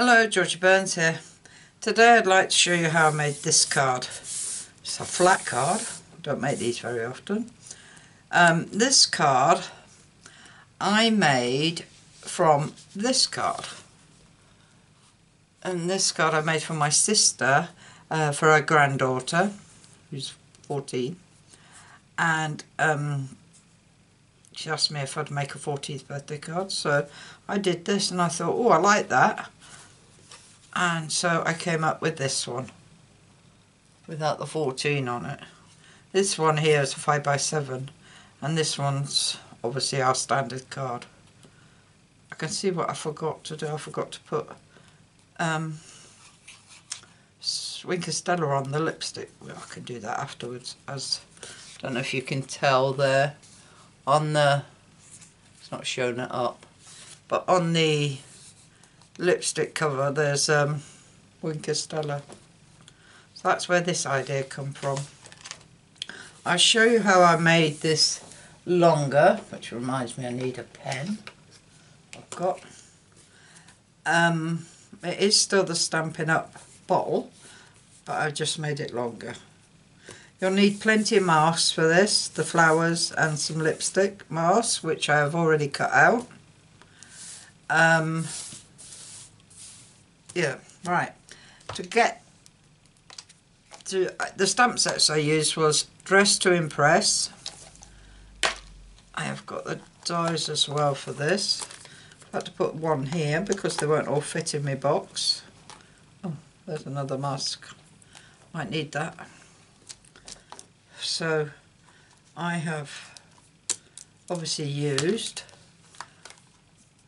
Hello, Georgie Burns here. Today I'd like to show you how I made this card. It's a flat card, I don't make these very often. Um, this card I made from this card. And this card I made for my sister uh, for her granddaughter, who's 14. And um, she asked me if I'd make a 14th birthday card. So I did this and I thought, oh, I like that. And so I came up with this one without the 14 on it. This one here is a 5x7 and this one's obviously our standard card. I can see what I forgot to do. I forgot to put um, Stella on the lipstick. Well, I can do that afterwards. As I don't know if you can tell there on the. It's not showing it up, but on the lipstick cover there's um, Wink of Stella. So that's where this idea come from. I'll show you how I made this longer, which reminds me I need a pen. I've got. Um, it is still the Stampin' Up bottle, but I've just made it longer. You'll need plenty of masks for this, the flowers and some lipstick masks, which I have already cut out. Um, yeah, right. To get to uh, the stamp sets I used was Dress to Impress, I have got the dies as well for this. I had to put one here because they won't all fit in my box. Oh, there's another mask. Might need that. So I have obviously used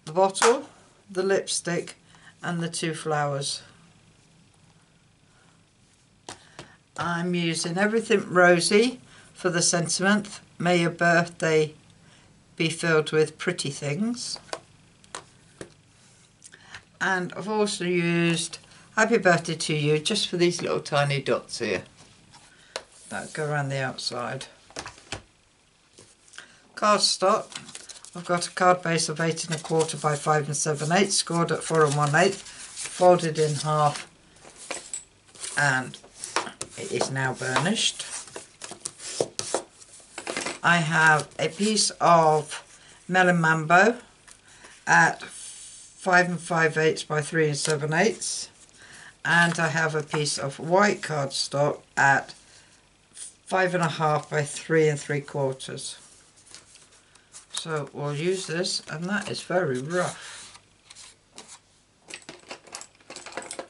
the bottle, the lipstick and the two flowers. I'm using Everything Rosy for the sentiment. May your birthday be filled with pretty things. And I've also used Happy Birthday to You just for these little tiny dots here that go around the outside. Cardstock. I've got a card base of eight and a quarter by five and seven eighths, scored at four and one eighth, folded in half, and it is now burnished. I have a piece of melon mambo at 5 and 5 eighths by 3 and 7 eighths and I have a piece of white cardstock at 5 and a half by 3 and 3 quarters. So we'll use this and that is very rough.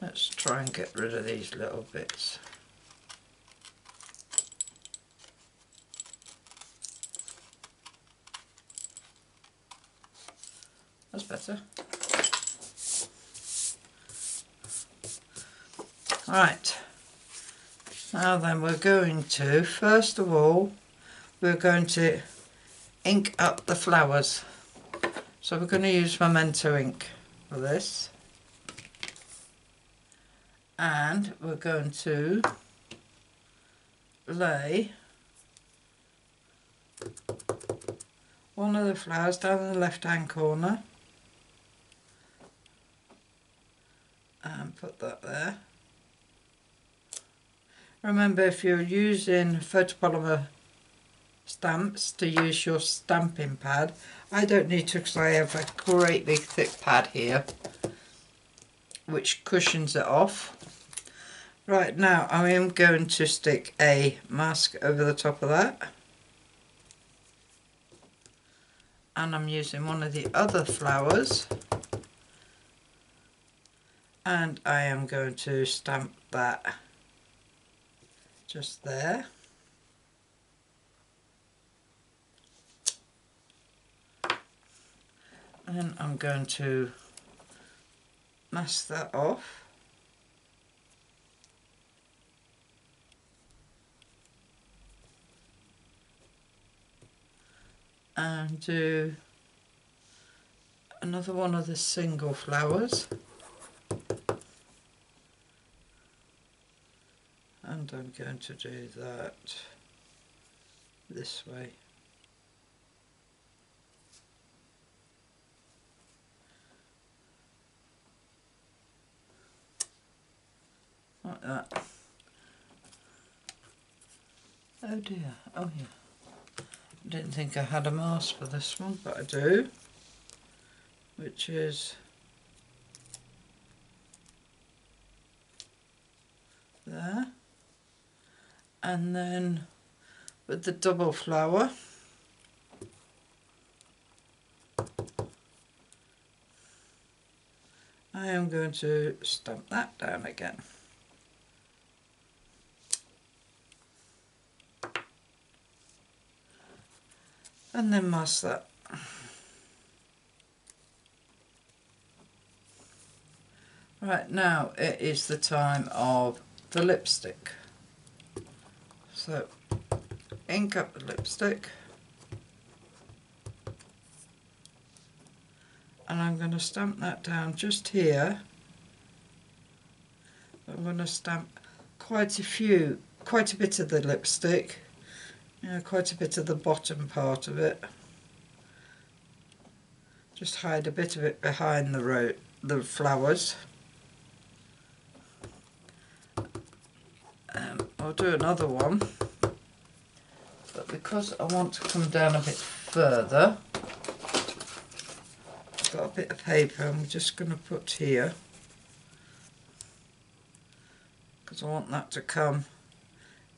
Let's try and get rid of these little bits. That's better. Right. Now then we're going to, first of all, we're going to ink up the flowers. So we're going to use Memento ink for this. And we're going to lay one of the flowers down in the left hand corner and put that there. Remember if you're using photopolymer stamps to use your stamping pad. I don't need to because I have a great big thick pad here which cushions it off. Right now I am going to stick a mask over the top of that. And I'm using one of the other flowers and I am going to stamp that just there and I'm going to mask that off and do another one of the single flowers and I'm going to do that this way. that. Oh dear, oh yeah. I didn't think I had a mask for this one, but I do. Which is there. And then with the double flower, I am going to stamp that down again. And then mask that. Right now it is the time of the lipstick. So ink up the lipstick. and I'm going to stamp that down just here. I'm going to stamp quite a few, quite a bit of the lipstick, know, quite a bit of the bottom part of it. Just hide a bit of it behind the row, the flowers. Um, I'll do another one, but because I want to come down a bit further, I've got a bit of paper I'm just going to put here because I want that to come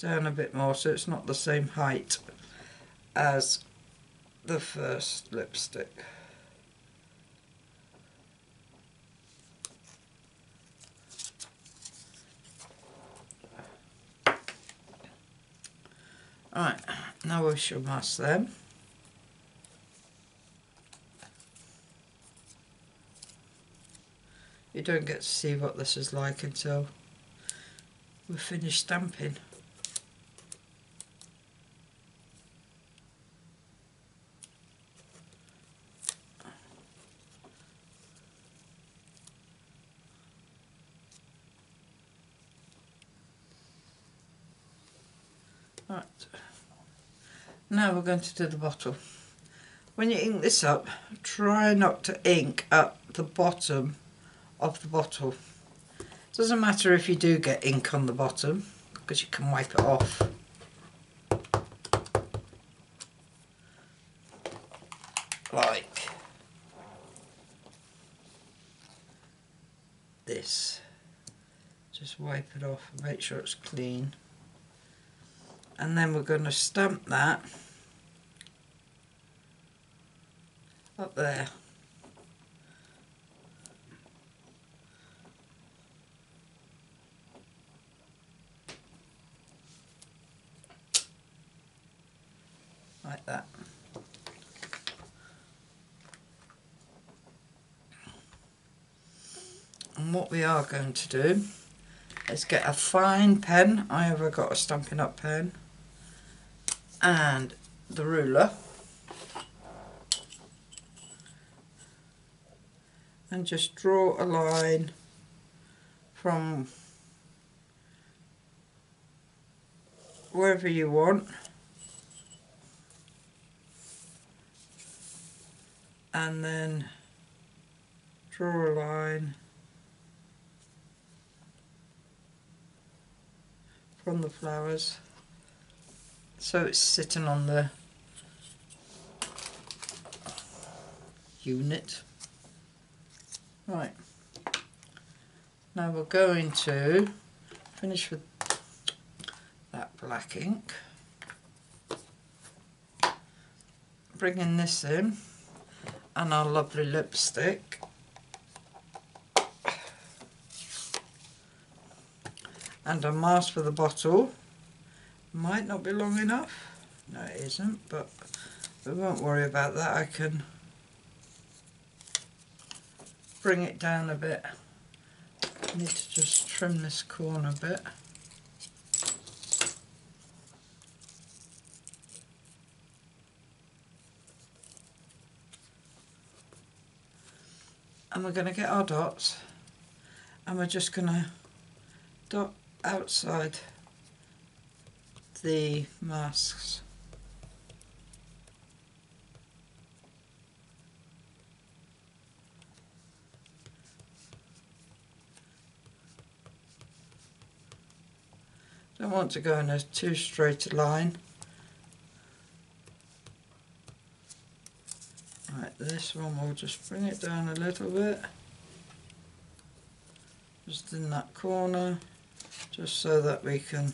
down a bit more so it's not the same height as the first lipstick. Right, now we shall mask them. You don't get to see what this is like until we're finished stamping. Right. Now we're going to do the bottle. When you ink this up, try not to ink at the bottom of the bottle. It doesn't matter if you do get ink on the bottom because you can wipe it off. Like this. Just wipe it off and make sure it's clean. And then we're going to stamp that up there. like that. And what we are going to do is get a fine pen. I have got a Stampin' Up pen and the ruler and just draw a line from wherever you want. And then draw a line from the flowers. So it's sitting on the unit right now we're going to finish with that black ink bringing this in and our lovely lipstick. And a mask for the bottle. Might not be long enough. No it isn't, but we won't worry about that. I can bring it down a bit. I need to just trim this corner a bit. and we're going to get our dots and we're just going to dot outside the masks. Don't want to go in a too straight line. Right, this one we'll just bring it down a little bit. Just in that corner, just so that we can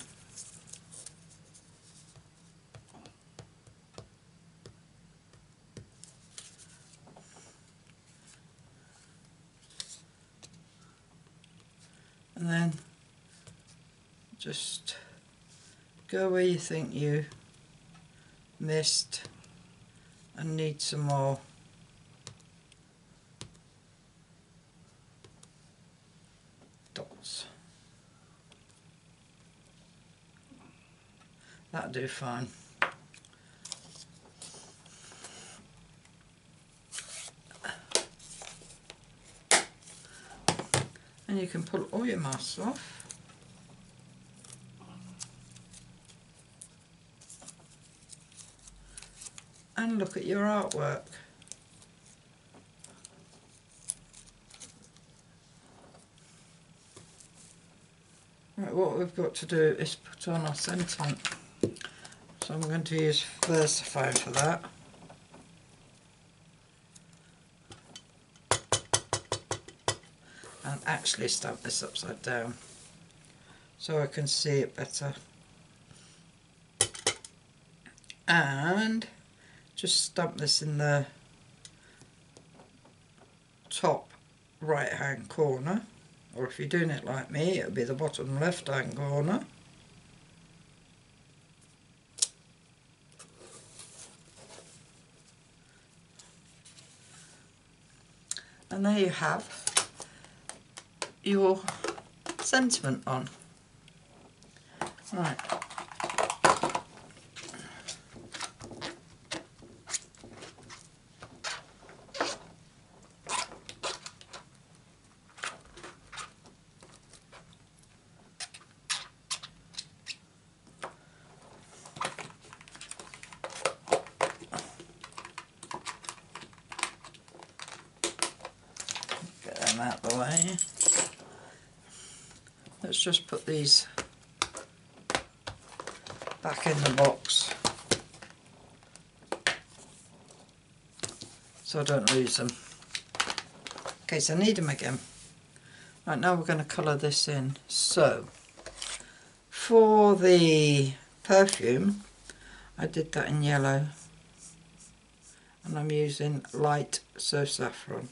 and then just go where you think you missed and need some more dots. That'll do fine. And you can pull all your masks off. And look at your artwork. Right, what we've got to do is put on our sentiment. So I'm going to use VersaFine for that. And actually stamp this upside down so I can see it better. And just stamp this in the top right hand corner. Or if you're doing it like me it'll be the bottom left hand corner. And there you have your sentiment on. Right Get them out of the way. Let's just put these back in the box so I don't lose them. In case I need them again. Right, now we're going to colour this in. So, for the perfume, I did that in yellow. And I'm using light so saffron.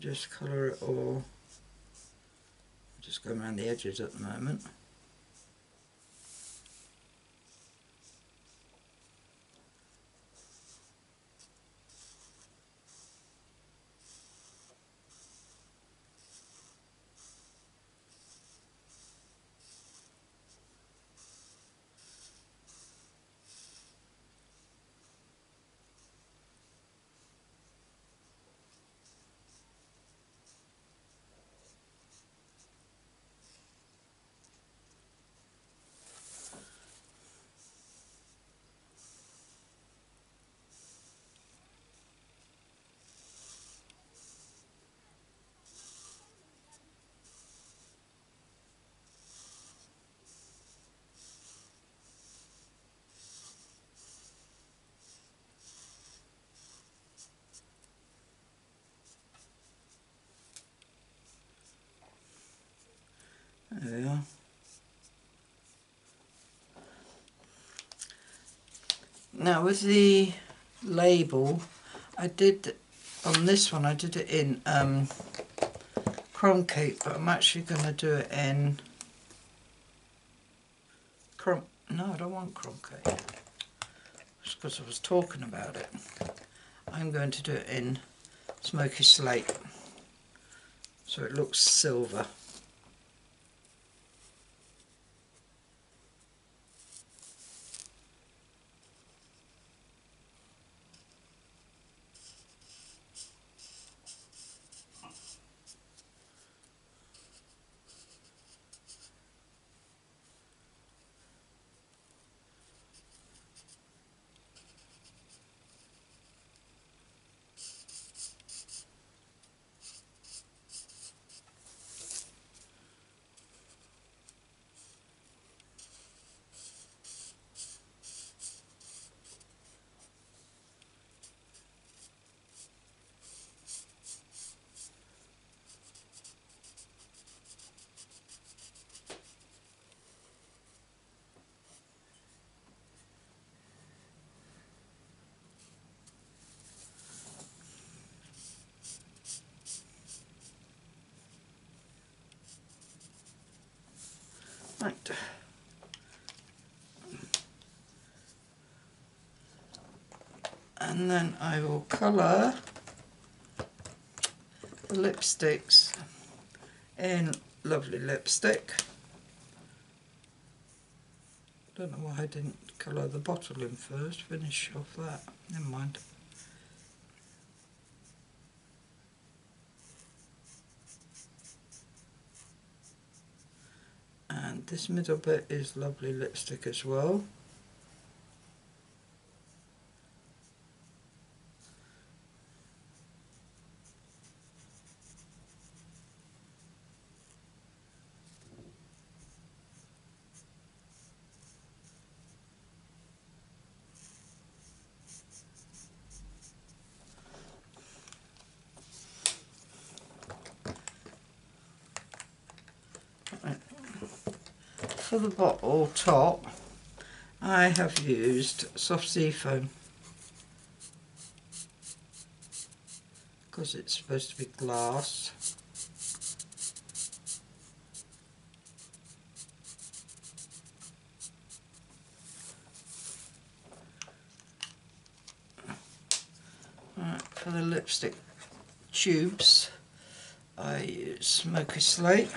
Just colour it all. Just going around the edges at the moment. There we are. Now with the label, I did on this one I did it in um, crumb cake, but I'm actually going to do it in crumb. No, I don't want crumb cake. Just because I was talking about it. I'm going to do it in smoky slate, so it looks silver. Right. And then I will colour the lipsticks in lovely lipstick. Don't know why I didn't colour the bottle in first, finish off that, never mind. And this middle bit is lovely lipstick as well. For the bottle top I have used soft sea foam because it's supposed to be glass. Right, for the lipstick tubes I use smoky slate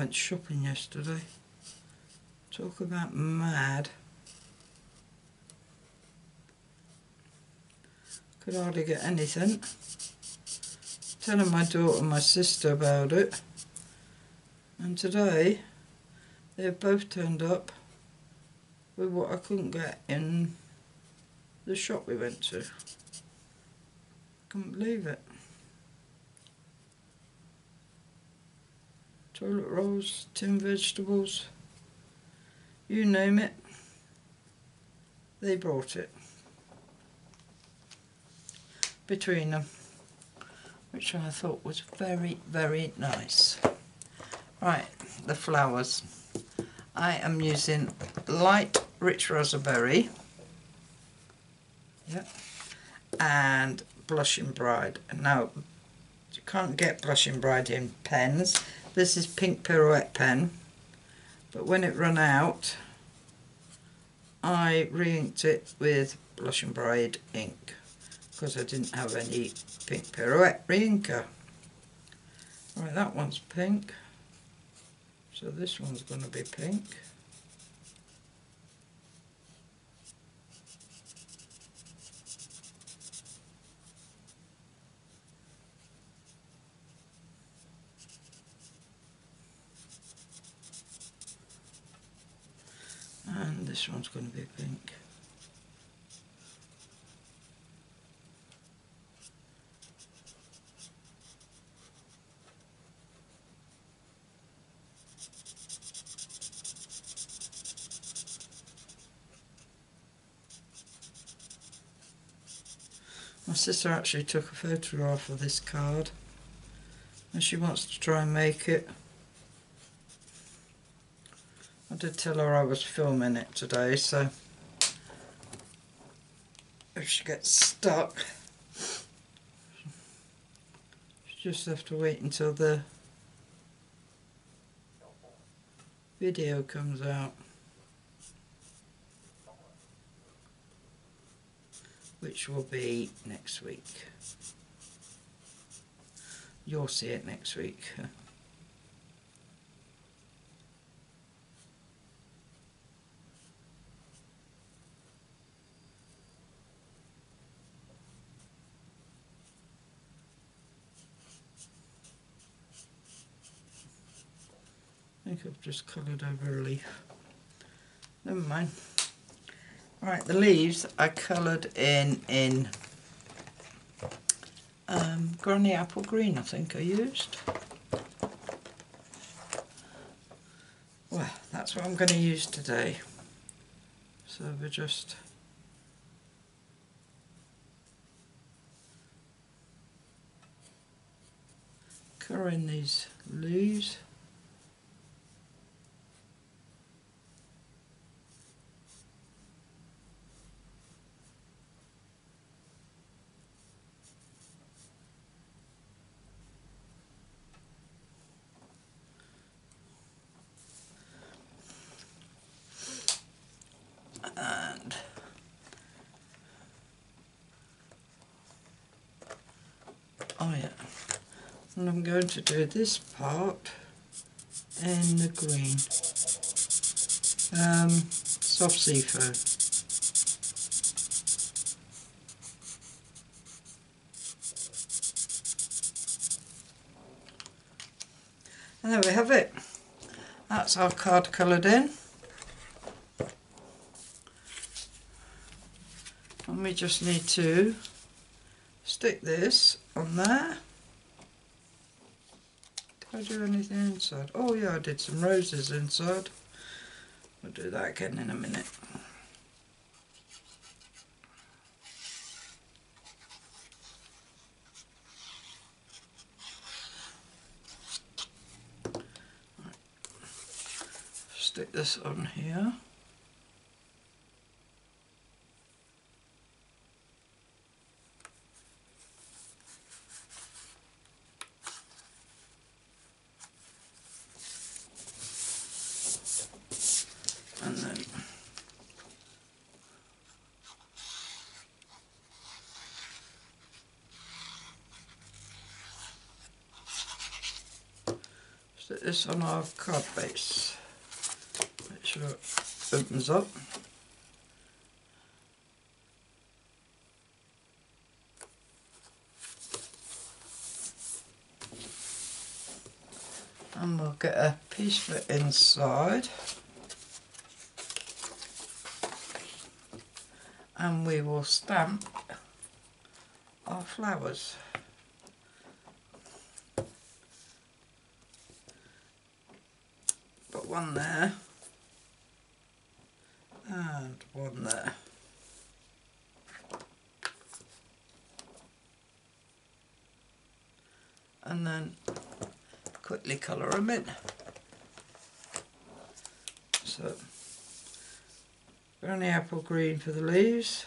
went shopping yesterday. Talk about mad. Could hardly get anything. Telling my daughter and my sister about it. And today, they've both turned up with what I couldn't get in the shop we went to. Couldn't believe it. Toilet rolls, tin vegetables, you name it, they brought it between them, which I thought was very, very nice. Right, the flowers. I am using light rich raspberry yep, and blushing bride. Now, you can't get blushing bride in pens this is pink pirouette pen, but when it ran out, I re-inked it with Blushing Bride ink because I didn't have any pink pirouette re-inker. Right, that one's pink, so this one's going to be pink. and this one's going to be pink. My sister actually took a photograph of this card and she wants to try and make it did tell her I was filming it today, so if she gets stuck, she just have to wait until the video comes out. Which will be next week. You'll see it next week. Think I've just coloured over a leaf. Never mind. Right, the leaves I coloured in in um, Granny Apple Green I think I used. Well, that's what I'm going to use today. So we're just colouring these leaves. And I'm going to do this part in the green. Um, soft seafoam. And there we have it. That's our card coloured in. And we just need to stick this on there I do anything inside? oh yeah I did some roses inside. We'll do that again in a minute. Stick this on here and then stick this on our card base. Make sure it opens up. And we'll get a piece for inside. And we will stamp our flowers. One there and one there. And then quickly colour them in. So Granny apple green for the leaves.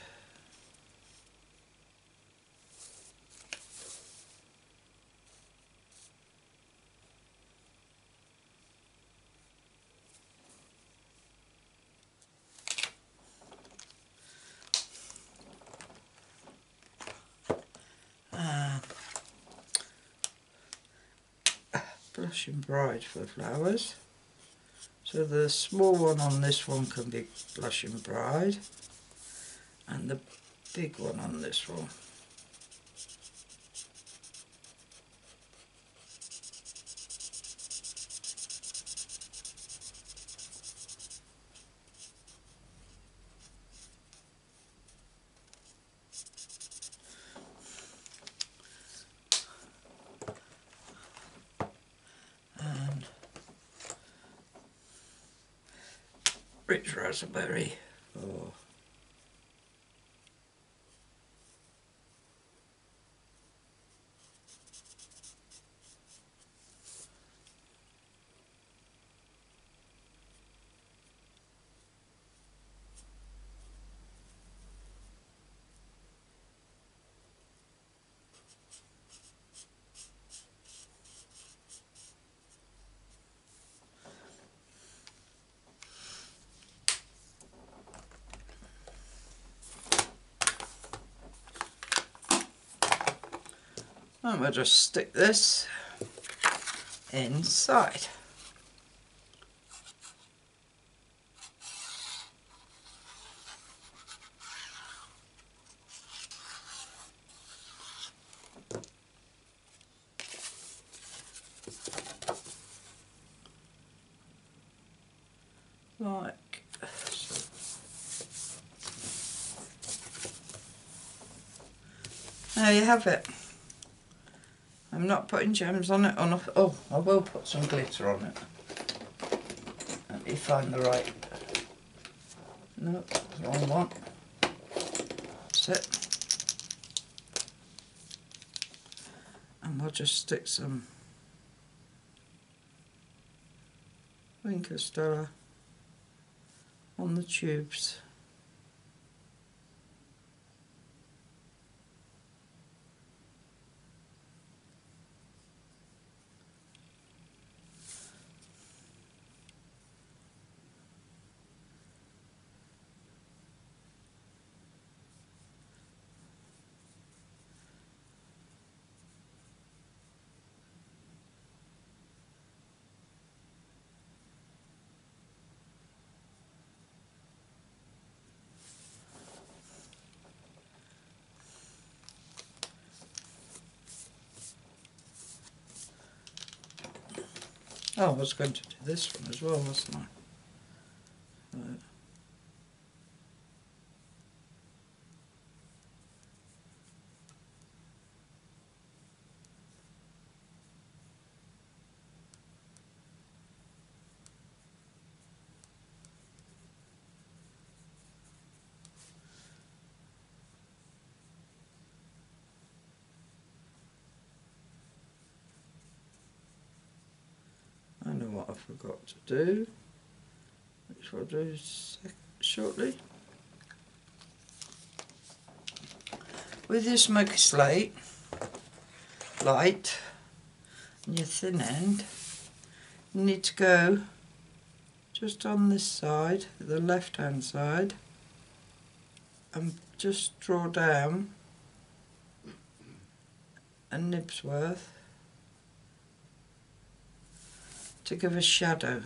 Blushing bride for flowers. So the small one on this one can be blushing bride and the big one on this one. And rich raspberry. Oh. And we'll just stick this inside. Like. There you have it. I'm not putting gems on it. On oh, I will put some glitter on it. Let me find the right. No, wrong one. That's it. And we'll just stick some Wink Stella on the tubes. Oh, I was going to do this one as well, wasn't I? Right. I know what I forgot to do, which I'll do shortly. With your smoky slate light and your thin end, you need to go just on this side, the left hand side, and just draw down a nib's worth to give a shadow.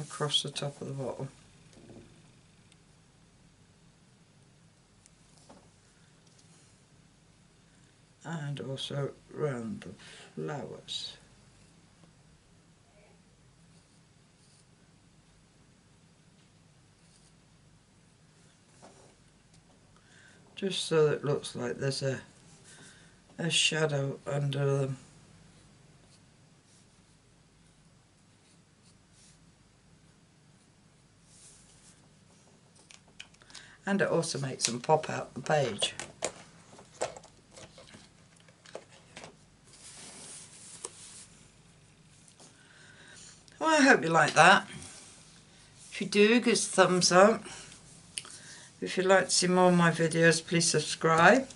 across the top of the bottle. And also around the flowers. Just so it looks like there's a, a shadow under them. And it also makes them pop out the page. Hope you like that. If you do, give a thumbs up. If you'd like to see more of my videos, please subscribe.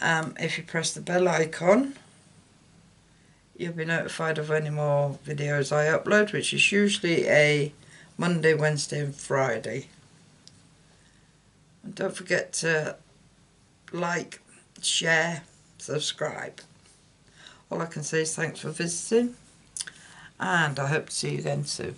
Um, if you press the bell icon, you'll be notified of any more videos I upload, which is usually a Monday, Wednesday and Friday. And don't forget to like, share, subscribe. All I can say is thanks for visiting and I hope to see you again soon.